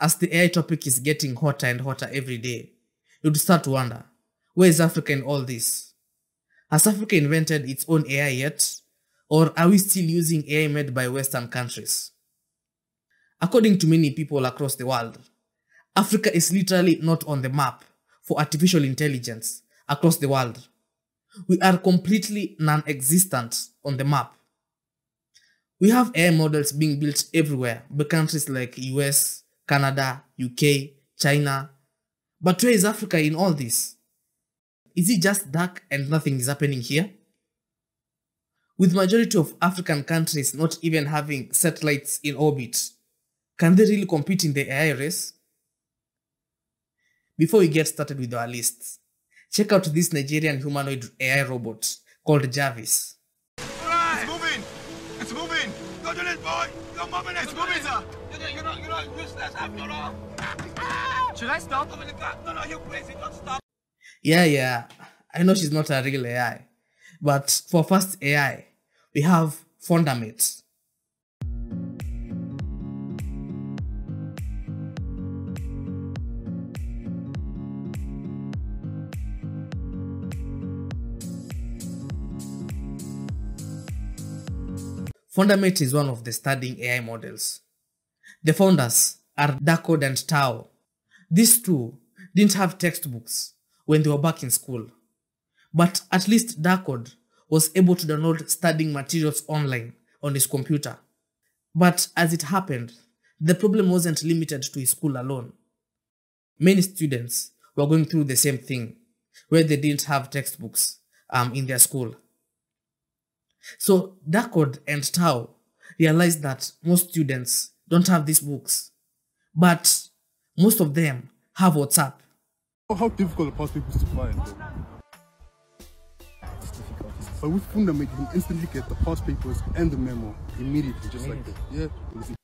as the AI topic is getting hotter and hotter every day, you'd start to wonder, where is Africa in all this? Has Africa invented its own AI yet? Or are we still using AI made by Western countries? According to many people across the world, Africa is literally not on the map for artificial intelligence across the world. We are completely non existent on the map. We have AI models being built everywhere by countries like US, Canada, UK, China. But where is Africa in all this? Is it just dark and nothing is happening here? With majority of African countries not even having satellites in orbit, can they really compete in the AI race? Before we get started with our lists, check out this Nigerian humanoid AI robot called Jarvis. It's moving! It's moving! Go to this boy! You're moving it! It's moving, sir! You're not, you're not, you're not useless after all! Should I stop? No, no, you're crazy. Don't stop. Yeah, yeah, I know she's not a real AI, but for first AI, we have Fundamate. Fundamate is one of the studying AI models. The founders are Darkode and Tao. These two didn't have textbooks when they were back in school, but at least Darkode was able to download studying materials online on his computer. But as it happened, the problem wasn't limited to his school alone. Many students were going through the same thing, where they didn't have textbooks um, in their school. So Darkode and Tao realized that most students don't have these books, but most of them have WhatsApp. How difficult are past papers to find? It's difficult. But with Fundamate, you can instantly get the past papers and the memo immediately, just like that. Yeah.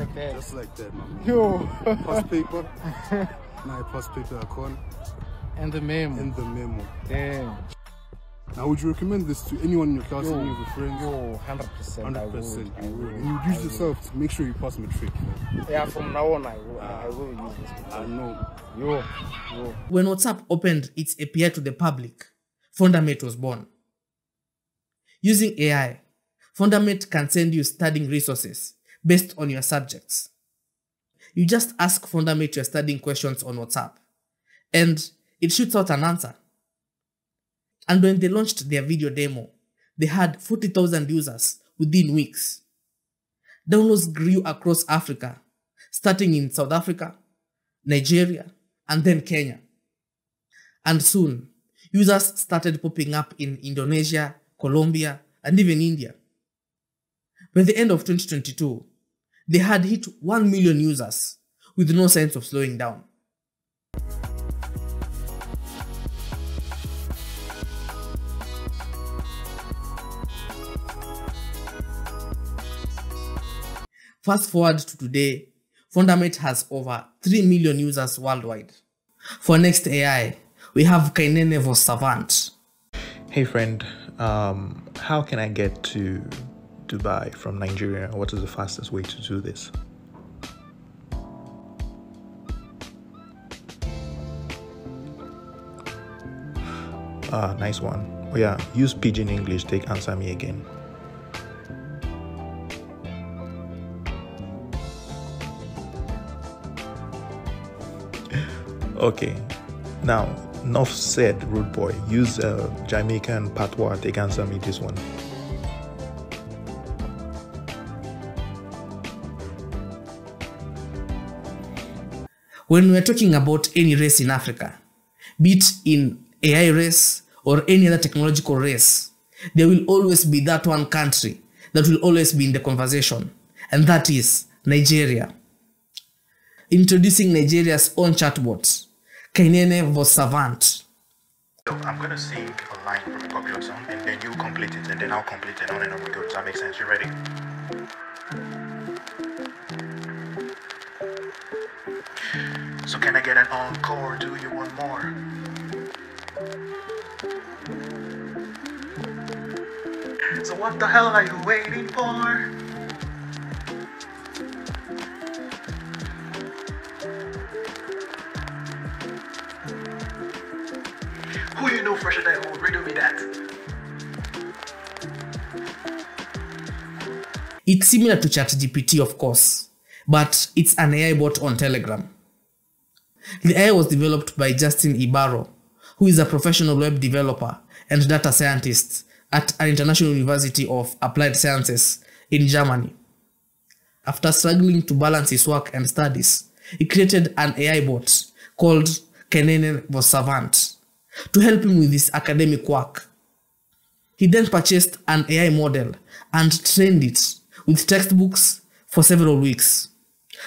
Like that. Just like that, my man. Yo. Past paper. now past paper icon and the memo. and the memo. Damn. Now, would you recommend this to anyone in your class, Yo, any of your friends? yo, 100%. 100%. would. I you would. And you I use would. yourself to make sure you pass matric. Man. Yeah, from now on, I will, I will use this. I know. Yo, yo. When WhatsApp opened its API to the public, Fundamate was born. Using AI, Fundamate can send you studying resources based on your subjects. You just ask Fundamate your studying questions on WhatsApp, and it shoots out an answer. And when they launched their video demo, they had 40,000 users within weeks. Downloads grew across Africa, starting in South Africa, Nigeria, and then Kenya. And soon, users started popping up in Indonesia, Colombia, and even India. By the end of 2022, they had hit 1 million users with no signs of slowing down. Fast forward to today, Fundamate has over 3 million users worldwide. For next AI, we have Kainene Savant. Hey friend, um, how can I get to Dubai from Nigeria? What is the fastest way to do this? Ah, nice one. Oh yeah, use pidgin English. Take answer me again. Okay, now enough said, rude boy. Use uh, Jamaican patois. Take answer me this one. When we're talking about any race in Africa, be it in AI race or any other technological race, there will always be that one country that will always be in the conversation, and that is Nigeria. Introducing Nigeria's own chatbot, Kainene Vos Savant. So I'm gonna sing a line from a popular song, and then you complete it, and then I'll complete it on and on we go. Does that make sense? You ready? So can I get an encore? Do you want more? So what the hell are you waiting for? Who you know fresher than who? Riddle me that. It's similar to ChatGPT, of course, but it's an AI bot on Telegram. The AI was developed by Justin Irabor, who is a professional web developer and data scientist at an international university of applied sciences in Germany. After struggling to balance his work and studies, he created an AI bot called Kainene Savant to help him with his academic work. He then purchased an AI model and trained it with textbooks for several weeks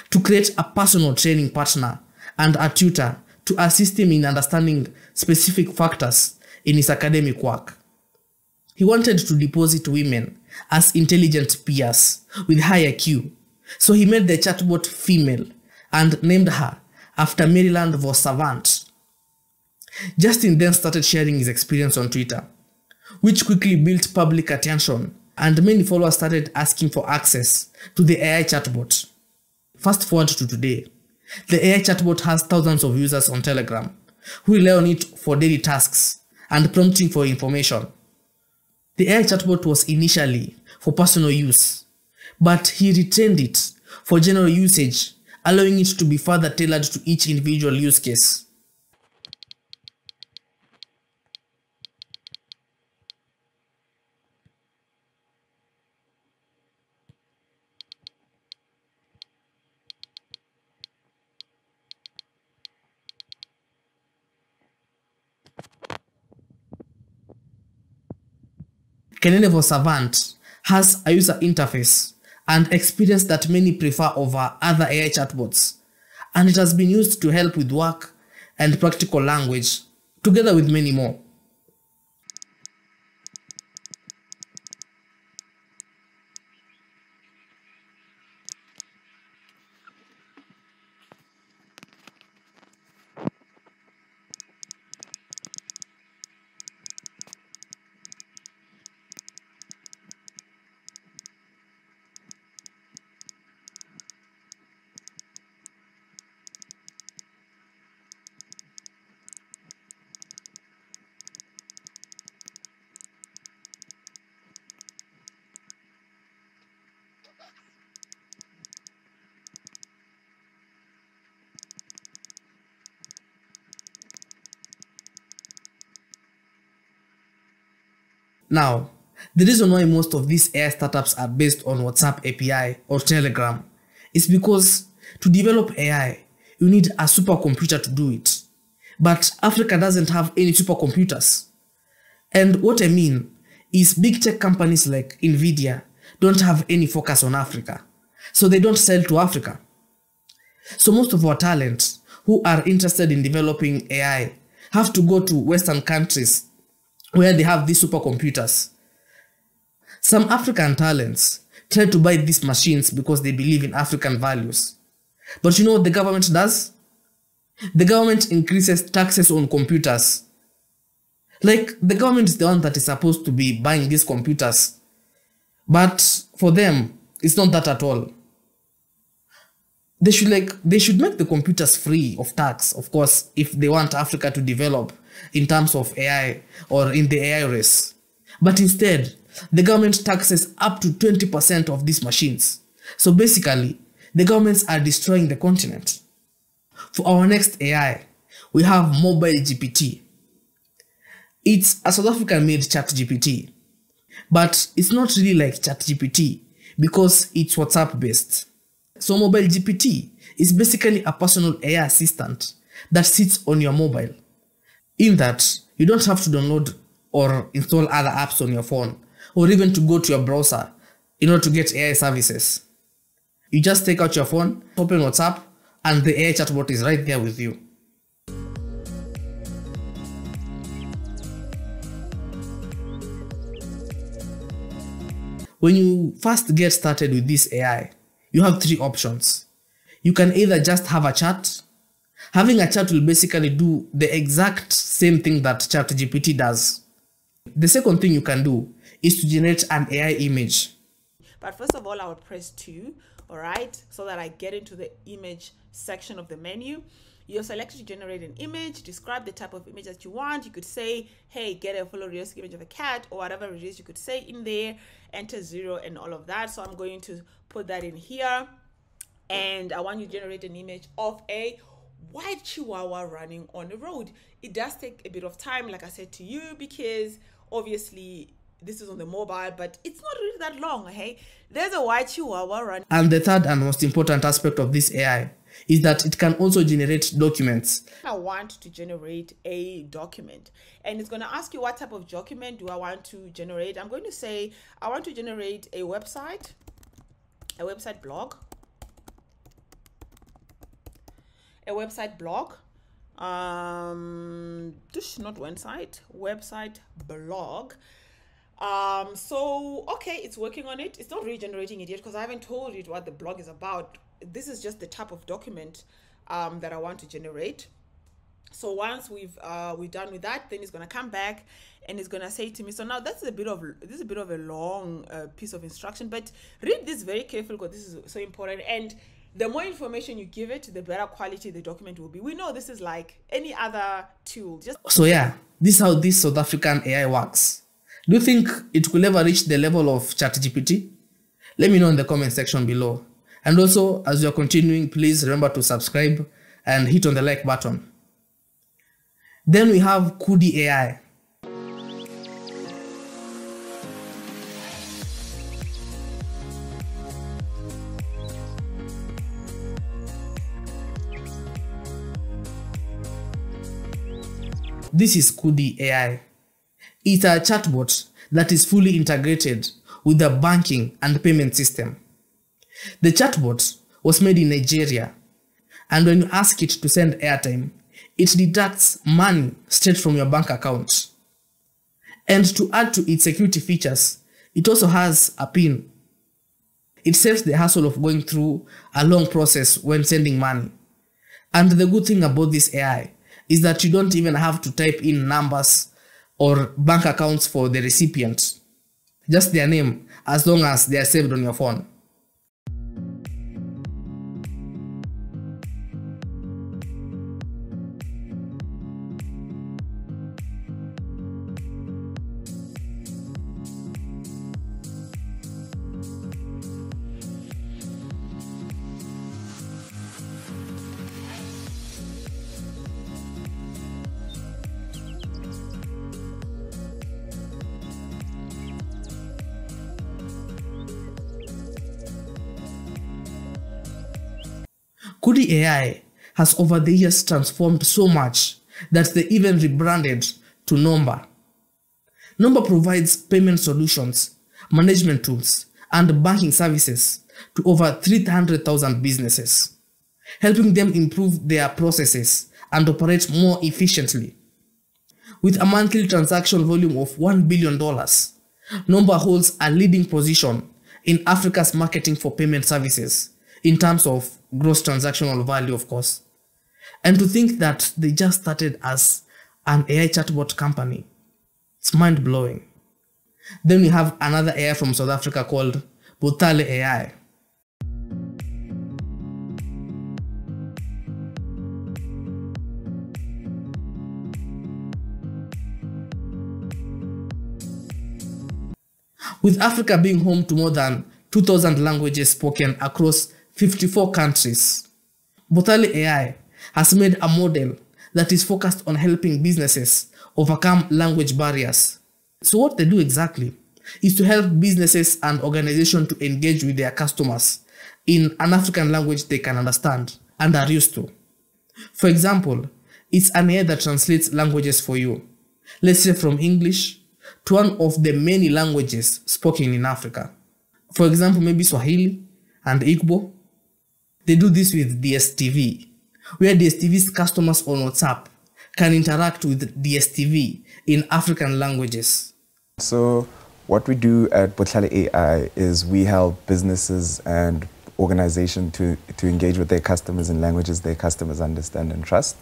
to create a personal training partner and a tutor to assist him in understanding specific factors in his academic work. He wanted to deposit women as intelligent peers with high IQ, so he made the chatbot female and named her after Maryland Vos Savant. Justin then started sharing his experience on Twitter, which quickly built public attention and many followers started asking for access to the AI chatbot. Fast forward to today, the AI chatbot has thousands of users on Telegram who rely on it for daily tasks and prompting for information. The AI chatbot was initially for personal use, but he retained it for general usage, allowing it to be further tailored to each individual use case. Kenene for Savant has a user interface and experience that many prefer over other AI chatbots, and it has been used to help with work and practical language, together with many more. Now, the reason why most of these AI startups are based on WhatsApp API or Telegram is because to develop AI, you need a supercomputer to do it. But Africa doesn't have any supercomputers. And what I mean is big tech companies like Nvidia don't have any focus on Africa. So they don't sell to Africa. So most of our talents who are interested in developing AI have to go to Western countries where they have these supercomputers. Some African talents try to buy these machines because they believe in African values. But you know what the government does? The government increases taxes on computers. Like the government is the one that is supposed to be buying these computers. But for them, it's not that at all. They should like they should make the computers free of tax, of course, if they want Africa to develop in terms of AI or in the AI race. But instead, the government taxes up to 20% of these machines. So basically, the governments are destroying the continent. For our next AI, we have Mobile GPT. It's a South African made chat gpt but it's not really like chat gpt because it's WhatsApp based. So, Mobile GPT is basically a personal AI assistant that sits on your mobile in that you don't have to download or install other apps on your phone or even to go to your browser in order to get AI services. You just take out your phone, open WhatsApp, and the AI chatbot is right there with you. When you first get started with this AI, you have three options. You can either just have a chat, Having a chat will basically do the exact same thing that ChatGPT does. The second thing you can do is to generate an AI image. But first of all, I would press 2, all right, so that I get into the image section of the menu. You're selected to generate an image, describe the type of image that you want. You could say, hey, get a photorealistic image of a cat or whatever it is you could say in there, enter zero and all of that. So I'm going to put that in here. And I want you to generate an image of a white chihuahua running on the road. It does take a bit of time, like I said to you, because obviously this is on the mobile, but it's not really that long, hey? There's a white chihuahua running. And the third and most important aspect of this AI is that it can also generate documents. I want to generate a document and it's going to ask you what type of document do I want to generate. I'm going to say I want to generate a website, a website blog, a website blog, um, this is not website, website blog. Um, so okay, it's working on it. It's not regenerating it yet because I haven't told it what the blog is about. This is just the type of document um, that I want to generate. So once we've uh, we're done with that, then it's gonna come back and it's gonna say to me. So now that's a bit of this is a bit of a long uh, piece of instruction, but read this very carefully because this is so important. And the more information you give it, the better quality the document will be. We know this is like any other tool. Just So yeah, this is how this South African AI works. Do you think it will ever reach the level of ChatGPT? Let me know in the comment section below. And also, as you are continuing, please remember to subscribe and hit on the like button. Then we have Kudi AI. This is Kudi AI. It's a chatbot that is fully integrated with the banking and payment system. The chatbot was made in Nigeria, and when you ask it to send airtime, it deducts money straight from your bank account. And to add to its security features, it also has a PIN. It saves the hassle of going through a long process when sending money. And the good thing about this AI is that you don't even have to type in numbers or bank accounts for the recipient. Just their name, as long as they are saved on your phone. Kudi AI has over the years transformed so much that they even rebranded to Nomba. Nomba provides payment solutions, management tools, and banking services to over 300,000 businesses, helping them improve their processes and operate more efficiently. With a monthly transaction volume of $1 billion, Nomba holds a leading position in Africa's marketing for payment services in terms of gross transactional value, of course. And to think that they just started as an AI chatbot company, it's mind blowing. Then we have another AI from South Africa called Botlhale AI. With Africa being home to more than 2,000 languages spoken across 54 countries. Botali AI has made a model that is focused on helping businesses overcome language barriers. So what they do exactly is to help businesses and organizations to engage with their customers in an African language they can understand and are used to. For example, it's an AI that translates languages for you. Let's say from English to one of the many languages spoken in Africa. For example, maybe Swahili and Igbo they do this with DSTV, where DSTV's customers on WhatsApp can interact with DSTV in African languages. So, what we do at Botlhale AI is we help businesses and organizations to, to engage with their customers in languages their customers understand and trust.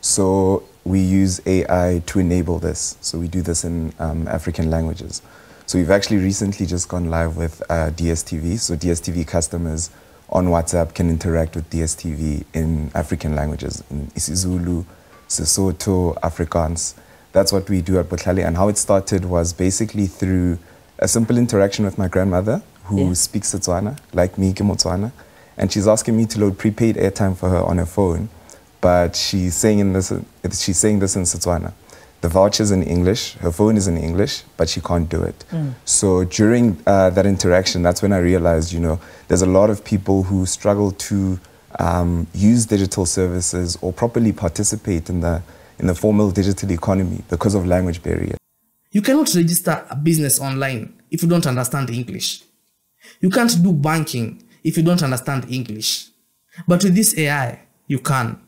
So we use AI to enable this. So we do this in um, African languages. So we've actually recently just gone live with uh, DSTV. So DSTV customers on WhatsApp can interact with DSTV in African languages, in isiZulu, Sesotho, Afrikaans. That's what we do at Botlhale. And how it started was basically through a simple interaction with my grandmother, who Yeah. speaks Setswana, like me, ke Motswana. And she's asking me to load prepaid airtime for her on her phone, but she's saying in this, she's saying this in Setswana. The voucher's in English, her phone is in English, but she can't do it. So during uh, that interaction, that's when I realized, you know, there's a lot of people who struggle to um, use digital services or properly participate in the in the formal digital economy because of language barriers. You cannot register a business online if you don't understand English. You can't do banking if you don't understand English. But with this AI, you can.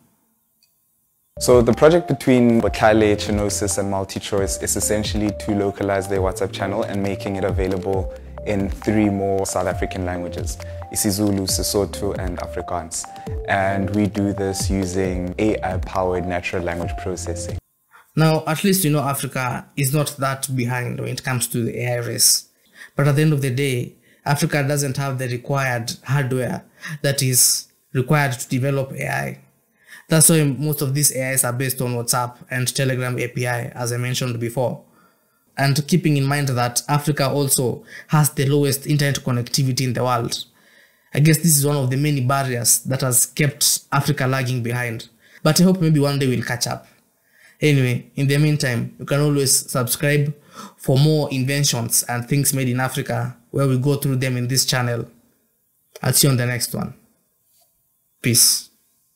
So the project between Botlhale, Chinosis and MultiChoice is essentially to localize their WhatsApp channel and making it available in three more South African languages, isiZulu, Sesotho and Afrikaans. And we do this using AI-powered natural language processing. Now, at least you know Africa is not that behind when it comes to the AI race. But at the end of the day, Africa doesn't have the required hardware that is required to develop AI. That's why most of these AIs are based on WhatsApp and Telegram API, as I mentioned before. And keeping in mind that Africa also has the lowest internet connectivity in the world. I guess this is one of the many barriers that has kept Africa lagging behind. But I hope maybe one day we'll catch up. Anyway, in the meantime, you can always subscribe for more inventions and things made in Africa where we go through them in this channel. I'll see you on the next one. Peace.